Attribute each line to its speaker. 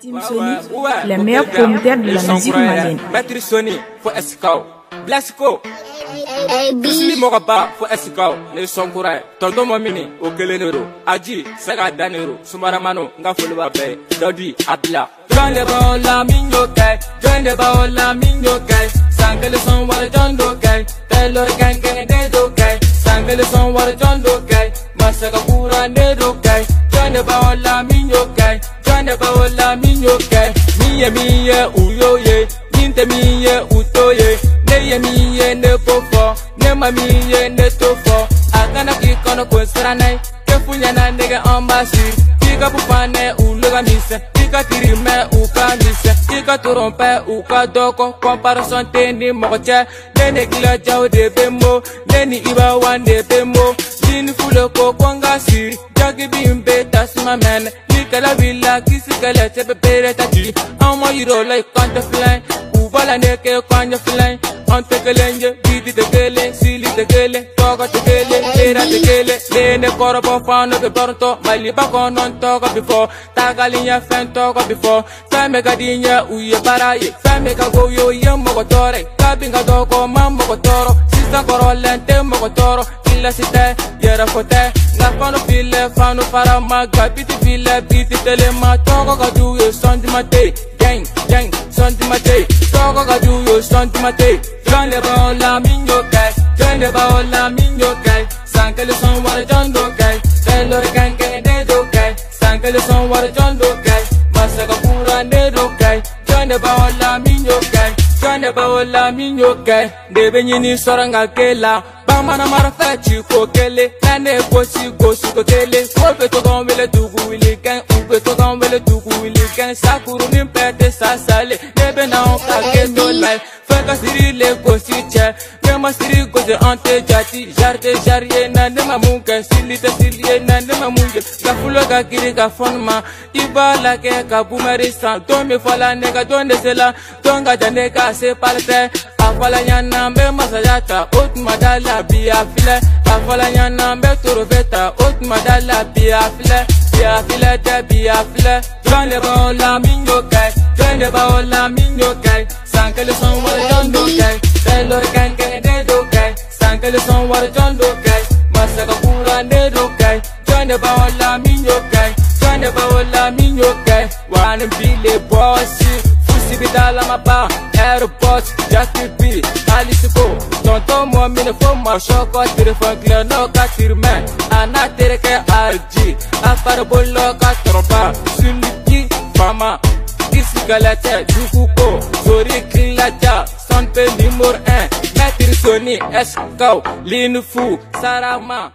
Speaker 1: Team Sony, les meilleurs promoteurs de la musique malienne.
Speaker 2: Maître Sony, Escao. Blasco. Bisili mɔgɔ ba fo Escao. Ne sɔnkura ye. Tonton Momini, o kelen de don. Aji, Sega Dan de don. Sumaramano, n ka foli b'a bɛɛ ye. Dɔdi, a bila. Jɔn de b'aw la min y'o kɛ. Jɔn de b'aw la min y'o kɛ. San kelen sɔn wari jɔn d'o kɛ. Taylor gɛngɛn de d'o kɛ. San kelen sɔn wari jɔn d'o kɛ. Masaka kura de d'o kɛ. Jɔn de b'aw la min y'o kɛ. Jɔn de b'aw la min y'o kɛ. Min ye min ye u y'o ye. Min tɛ min ye u t'o ye. Ne ye min ye ne b'o fɔ. Ne ma min ye ne t'o fɔ. A kana k'i kɔnɔ ko siranna ye. Kɛ fu ɲɛna nɛgɛ an b'a siri. K'i ka bufanɛ u lo ka misɛn. K'i ka tirimɛ u ka misɛn. K'i ka torompɛ u ka dɔgɔ. Comparaison tɛ ni mɔgɔ cɛ. Ne ni Gilajaw de bɛ mo. Ne ni Ibawan de bɛ mo. Jini fulo ko ko n ka siri. Jagi bin bɛ tasuma mɛnɛ. Kɛlɛ wulila kisi kɛlɛ cɛ bɛ bere ta jigi. Anw ma yir'o la i kan tɛ filan ye. U b'a la ne kɛ kan ɲɛ filan ye. An tɛ kelen ye, biti tɛ kelen, sili tɛ kelen, tɔgɔ tɛ kelen, beera tɛ kelen. Ne ne kɔrɔbɔ fan dɔ bɛ bɔrɔtɔ, Maliba kɔnɔ n tɔgɔ bi fɔ. Tagali ɲɛ fɛn tɔgɔ bi fɔ. Fɛn bɛ ka di n ye, u ye baara ye. Fɛn bɛ ka go la sita yara côté. La fano file fano para ma ga biti file biti tele ma toko ga du yo sondi ma te gang gang sondi ma te toko ga du yo sondi ma te join le ba la minyo kai join le ba la minyo kai sankale son wara join do kai kailor kan kan de do kai sankale son wara join do kai masaga pura ne do kai join le ba la minyo kai kɛ. Jɔn de b'aw la min y'o kɛ. De bɛ ɲini sɔrɔ n ka kɛ la. Bamanan marafɛ ci ko kelen. Na ne gosi gosi ko kelen. O bɛ to k'an wele dugu wuli gɛn. U bɛ to k'an wele dugu wuli gɛn. Sakurunin bɛɛ tɛ sa sale. Ne bɛ n'anw ka kɛ to la ye. Fɛn ka siri le gosi cɛ. Ne ma siri gosi an tɛ jati. Jari tɛ na ne ma mun kɛ. Sili tɛ sili ye na ne kɛ. Nafolo ka girin ka fɔn ma. I b'a lajɛ ka san. Don min fɔla ne ka don de se la. Don ka ka se pali tɛ. A fɔla ɲana n bɛ masaya ta. O tuma da la bi a filɛ. A fɔla ɲana n bɛ torofe ta. O tuma da la bi a filɛ. Bi a filɛ tɛ bi a filɛ. Jɔn de b'aw kɛ. Jɔn de b'aw la min y'o kɛ. Jɔn de b'aw la min y'o kɛ. Wa ni bile bɔsi. Fusi bi dalama ba. Airbus, Jackie B, Alisiko. Tonton Momini fo Mashoko. Téléphone clair no ka tirimɛ. A n'a terikɛ RG. A fari bolo ka tɔrɔba. Suliki fama. Isi galacɛ duguko. Zori kilaja. Sanpe numéro 1. Maître Sony, Escau, Linufu, Sarama.